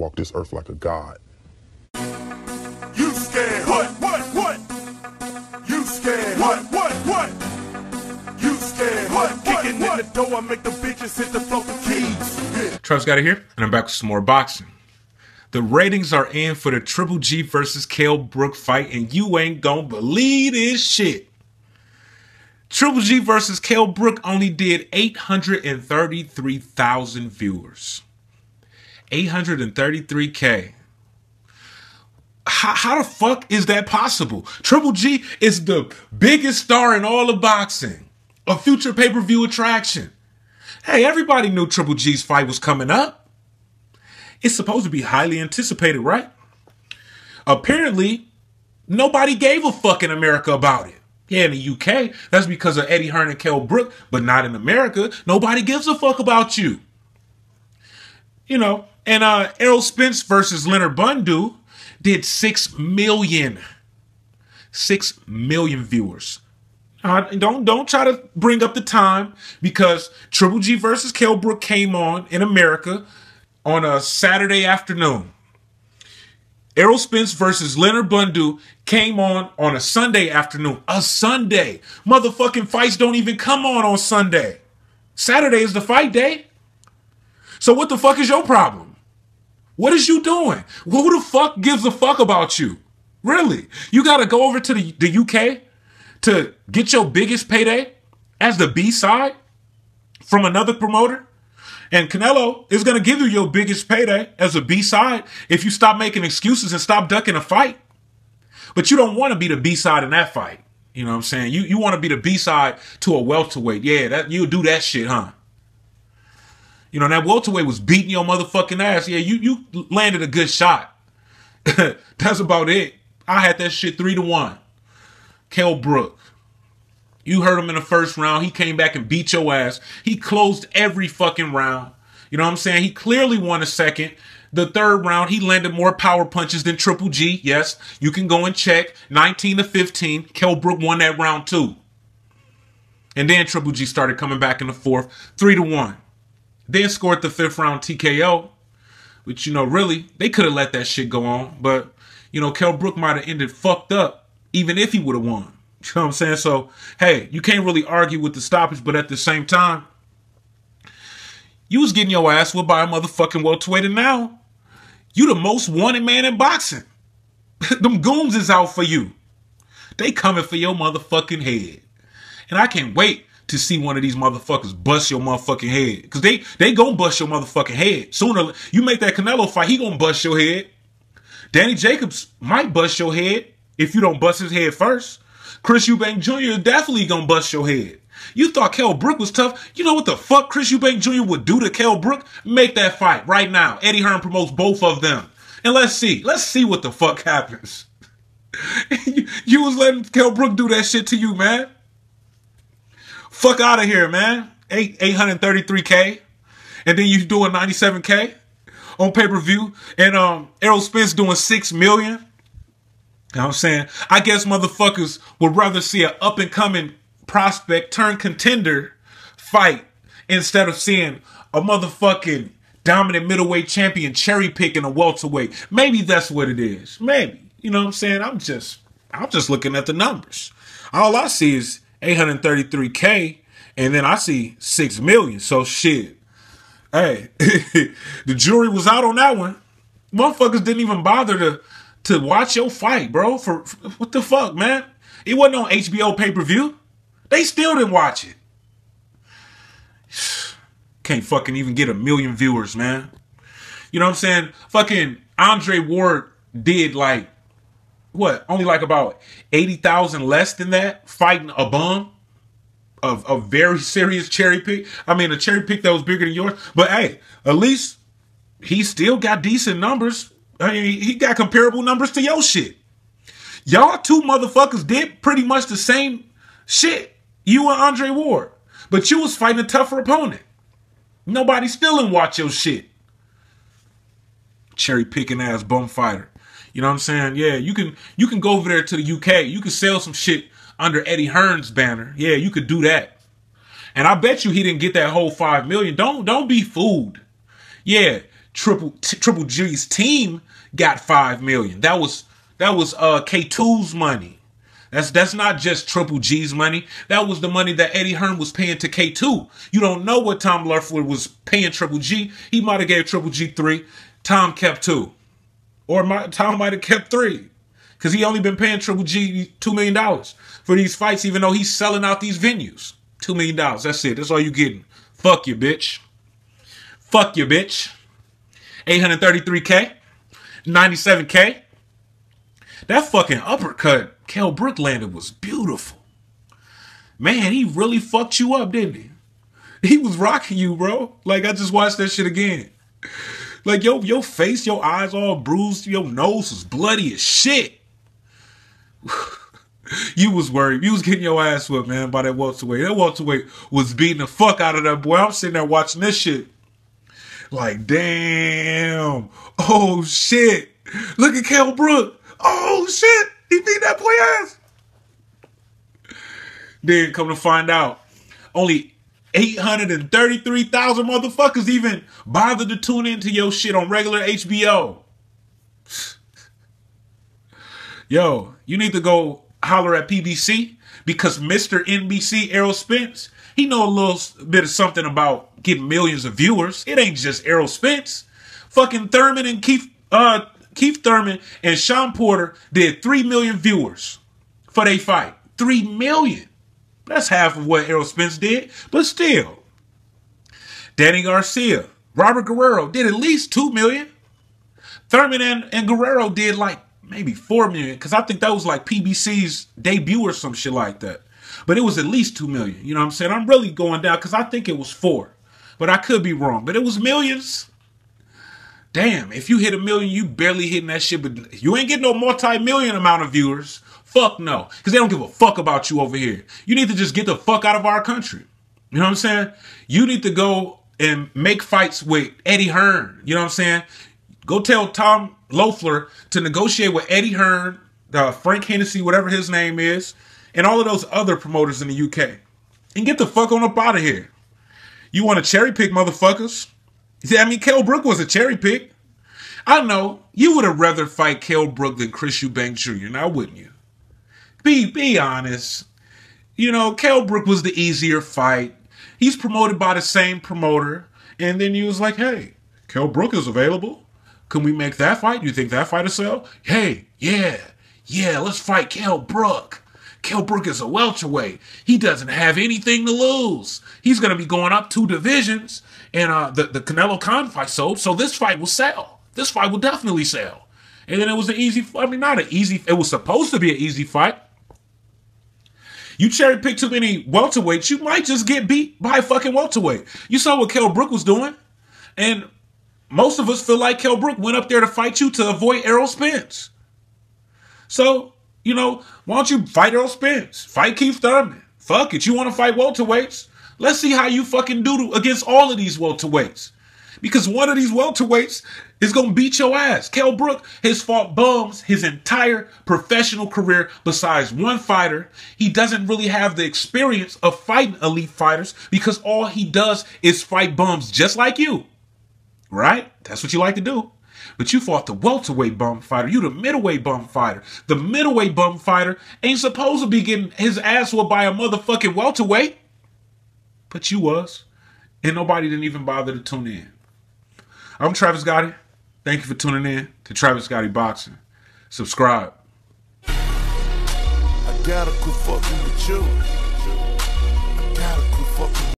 walk this earth like a god. You scared? What? What? What? You scared? What? What? What? You scared? What? Kicking in the door, I make the bitches hit the floor for keys. Yeah. Travis Gotti here, and I'm back with some more boxing. The ratings are in for the Triple G versus Kell Brook fight, and you ain't gonna believe this shit. Triple G versus Kell Brook only did 833,000 viewers. 833K. How, how the fuck is that possible? Triple G is the biggest star in all of boxing, a future pay per view attraction. Hey, everybody knew Triple G's fight was coming up. It's supposed to be highly anticipated, right? Apparently, nobody gave a fuck in America about it. Yeah, in the UK, that's because of Eddie Hearn and Kell Brook, but not in America. Nobody gives a fuck about you. You know, and uh Errol Spence versus Leonard Bundu did six million. Six million viewers. Uh, don't don't try to bring up the time because Triple G versus Kell Brook came on in America on a Saturday afternoon. Errol Spence versus Leonard Bundu came on on a Sunday afternoon. A Sunday. Motherfucking fights don't even come on on Sunday. Saturday is the fight day. So what the fuck is your problem? What is you doing? Who the fuck gives a fuck about you? Really? You got to go over to the, the UK to get your biggest payday as the B side from another promoter? And Canelo is to give you your biggest payday as a B side if you stop making excuses and stop ducking a fight. But you don't want to be the B side in that fight. You know what I'm saying? You you want to be the B side to a welterweight. Yeah, that you do that shit, huh? You know, that welterweight was beating your motherfucking ass. Yeah, you you landed a good shot. That's about it. I had that shit three to one. Kell Brook. You heard him in the first round. He came back and beat your ass. He closed every fucking round. You know what I'm saying? He clearly won a second. The third round, he landed more power punches than Triple G. Yes, you can go and check. 19 to 15. Kell Brook won that round too. And then Triple G started coming back in the fourth, three to one. Then scored the fifth round TKO, which you know really they could have let that shit go on, but you know Kell Brook might have ended fucked up even if he would have won. You know what I'm saying? So, hey, you can't really argue with the stoppage, but at the same time, you was getting your ass whipped by a motherfucking welterweight, and now you the most wanted man in boxing. Them goons is out for you. They coming for your motherfucking head. And I can't wait to see one of these motherfuckers bust your motherfucking head. Cause they, they gonna bust your motherfucking head. Sooner, you make that Canelo fight, he gonna bust your head. Danny Jacobs might bust your head if you don't bust his head first. Chris Eubank Jr. is definitely gonna bust your head. You thought Kell Brook was tough. You know what the fuck Chris Eubank Jr. would do to Kell Brook? Make that fight right now. Eddie Hearn promotes both of them. And let's see. Let's see what the fuck happens. you, you was letting Kell Brook do that shit to you, man. Fuck out of here, man. Eight, 833K. And then you doing 97K on pay-per-view. And um Errol Spence doing 6 million. You know what I'm saying? I guess motherfuckers would rather see an up and coming prospect turn contender fight instead of seeing a motherfucking dominant middleweight champion cherry picking a welterweight. Maybe that's what it is. Maybe. You know what I'm saying? I'm just I'm just looking at the numbers. All I see is 833k and then I see 6 million. So shit. Hey, the jury was out on that one. Motherfuckers didn't even bother to to watch your fight, bro. For, for what the fuck, man? It wasn't on HBO pay per view. They still didn't watch it. Can't fucking even get a million viewers, man. You know what I'm saying? Fucking Andre Ward did like what? Only like about eighty thousand less than that fighting a bum. Of a very serious cherry pick. I mean, a cherry pick that was bigger than yours. But hey, at least he still got decent numbers I mean, he got comparable numbers to your shit. Y'all two motherfuckers did pretty much the same shit. You and Andre Ward. But you was fighting a tougher opponent. Nobody still didn't watch your shit. Cherry picking ass bum fighter. You know what I'm saying? Yeah, you can you can go over there to the UK. You can sell some shit under Eddie Hearn's banner. Yeah, you could do that. And I bet you he didn't get that whole five million. Don't don't be fooled. Yeah, Triple T- Triple G's team got five million. That was that was uh K2's money. That's that's not just Triple G's money. That was the money that Eddie Hearn was paying to K2. You don't know what Tom Loeffler was paying Triple G. He might have gave Triple G three. Tom kept two, or my, Tom might have kept three, because he only been paying Triple G two million dollars for these fights, even though he's selling out these venues. Two million dollars. That's it. That's all you getting. Fuck you, bitch. Fuck you, bitch. 833k, 97k. That fucking uppercut Kell Brook landed was beautiful. Man, he really fucked you up, didn't he? He was rocking you, bro. Like I just watched that shit again. Like yo, your face, your eyes all bruised, your nose was bloody as shit. you was worried. You was getting your ass whipped, man, by that welterweight. That welterweight was beating the fuck out of that boy. I'm sitting there watching this shit. Like, damn. Oh shit. Look at Kell Brook. Oh shit. He beat that boy ass. Then come to find out, only 833,000 motherfuckers even bother to tune into your shit on regular HBO. Yo, you need to go holler at PBC because Mr. NBC Errol Spence, he know a little bit of something about getting millions of viewers. It ain't just Errol Spence. Fucking Thurman and Keith uh Keith Thurman and Shawn Porter did 3 million viewers for their fight. 3 million. That's half of what Errol Spence did, but still. Danny Garcia, Robert Guerrero did at least 2 million. Thurman and, and Guerrero did like maybe 4 million because I think that was like PBC's debut or some shit like that. But it was at least 2 million. You know what I'm saying? I'm really going down because I think it was 4. But I could be wrong. But it was millions. Damn, if you hit a million, you barely hitting that shit, but you ain't getting no multi-million amount of viewers. Fuck no. Because they don't give a fuck about you over here. You need to just get the fuck out of our country. You know what I'm saying? You need to go and make fights with Eddie Hearn. You know what I'm saying? Go tell Tom Loeffler to negotiate with Eddie Hearn, uh, Frank Hennessy, whatever his name is, and all of those other promoters in the UK. And get the fuck on up out of here. You want to cherry pick motherfuckers? See, I mean, Kell Brook was a cherry pick. I know you would have rather fight Kell Brook than Chris Eubank Jr. Now, wouldn't you? Be be honest. You know, Kell Brook was the easier fight. He's promoted by the same promoter, and then he was like, "Hey, Kell Brook is available. Can we make that fight? You think that fight will sell? Hey, yeah, yeah, let's fight Kell Brook. Kell Brook is a welterweight. He doesn't have anything to lose. He's going to be going up two divisions and uh, the the Canelo Khan fight sold, so this fight will sell. This fight will definitely sell. And then it was an easy. I mean, not an easy. It was supposed to be an easy fight. You cherry pick too many welterweights, you might just get beat by a fucking welterweight. You saw what Kell Brook was doing, and most of us feel like Kell Brook went up there to fight you to avoid Errol Spence. So you know, why don't you fight Errol Spence? Fight Keith Thurman. Fuck it. You want to fight welterweights? Let's see how you fucking do against all of these welterweights. Because one of these welterweights is going to beat your ass. Kell Brook has fought bums his entire professional career besides one fighter. He doesn't really have the experience of fighting elite fighters because all he does is fight bums just like you. Right? That's what you like to do. But you fought the welterweight bum fighter. You the middleweight bum fighter. The middleweight bum fighter ain't supposed to be getting his ass whooped by a motherfucking welterweight. But you was. And nobody didn't even bother to tune in. I'm Travis Gotti. Thank you for tuning in to Travis Gotti Boxing. Subscribe. I gotta quit fucking with you.